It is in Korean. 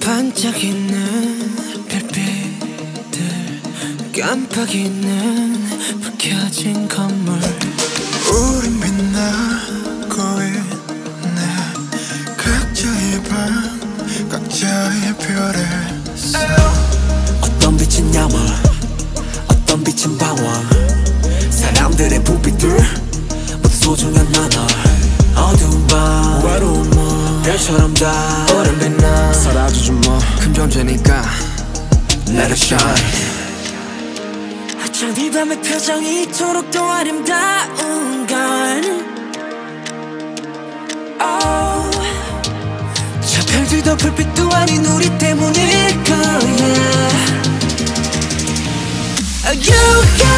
반짝이는 별빛들 깜빡이는 불 켜진 건물. 우린 빛나고 있네. 각자의 방 각자의 별에 어떤 빛은 야물 어떤 빛은 방황 사람들의 부비들 모두 소중한 나널 어두운 밤 외로운 몸 별처럼 다 오랜 빛나. 사라지지 뭐큰 존재니까 Let it shine. 어쩜 이 밤의 표정이 이토록 더 아름다운 건 oh. 저 별들도 불빛도 아닌 우리 때문일 거야. You